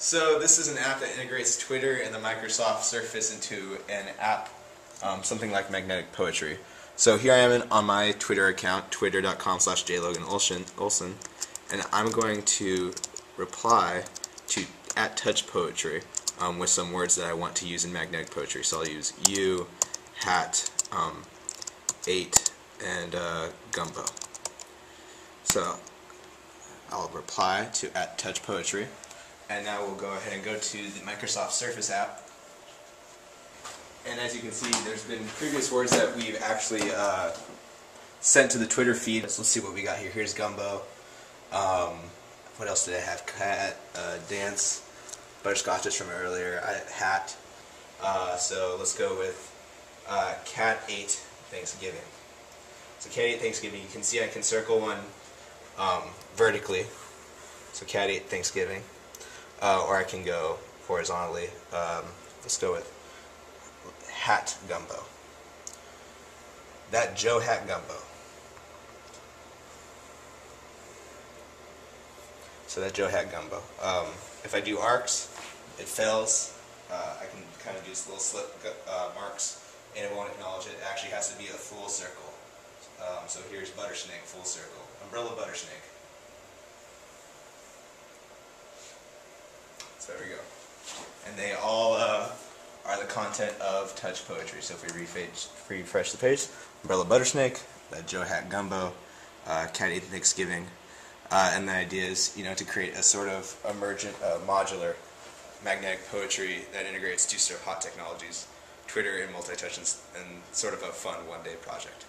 So this is an app that integrates Twitter and the Microsoft Surface into an app, um, something like magnetic poetry. So here I am in, on my Twitter account, twitter.com slash jloganolson, and I'm going to reply to at touch poetry um, with some words that I want to use in magnetic poetry. So I'll use you, hat, um, eight, and uh, gumbo. So I'll reply to at touch poetry. And now we'll go ahead and go to the Microsoft Surface app. And as you can see, there's been previous words that we've actually uh, sent to the Twitter feed. So let's see what we got here. Here's Gumbo. Um, what else did I have? Cat, uh, dance, butterscotches from earlier, I, hat. Uh, so let's go with uh, cat ate Thanksgiving. So cat ate Thanksgiving. You can see I can circle one um, vertically. So cat ate Thanksgiving uh, or I can go horizontally. Um, let's go with hat gumbo. That Joe hat gumbo. So that Joe hat gumbo. Um, if I do arcs, it fails. Uh, I can kind of do little slip uh, marks, and it won't acknowledge it. It actually has to be a full circle. Um, so here's butter snake, full circle. Umbrella butter snake. There we go. And they all uh, are the content of Touch Poetry. So if we refresh, refresh the page, Umbrella Buttersnake, that Joe Hat Gumbo, uh, Cat Ate Thanksgiving, uh, and the idea is, you know, to create a sort of emergent, uh, modular magnetic poetry that integrates two sort of hot technologies, Twitter and multi-touch, and sort of a fun one-day project.